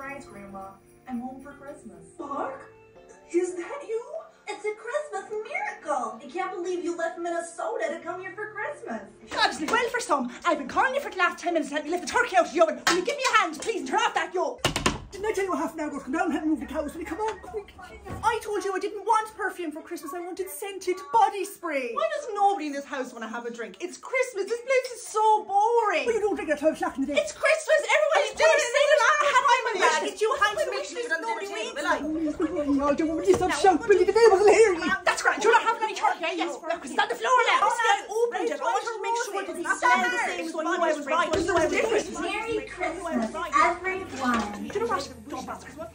surprise, Grandma. I'm home for Christmas. Mark? Is that you? It's a Christmas miracle! I can't believe you left Minnesota to come here for Christmas. Obviously, well for some. I've been calling you for the last 10 minutes to help me lift the turkey out of the oven. Will you give me a hand, please, and turn off that yoke? Didn't I tell you half an hour ago to come down and help me move the cows? Will you come on, quick? I told you I didn't want perfume for Christmas. I wanted scented body spray. Why does nobody in this house want to have a drink? It's Christmas. This place is so boring. Well, you don't drink at 12 o'clock in the day. It's Christmas. Y'all doing with this? I'm shouting, Billy, the neighbours to hear you. That's grand. you want not have any chocolate. Yes, you? No, because it's on the floor now. I opened it. I want to make sure that it's not the same as what I was right. There's difference. Merry Christmas, everyone. Do you know what? Don't bother.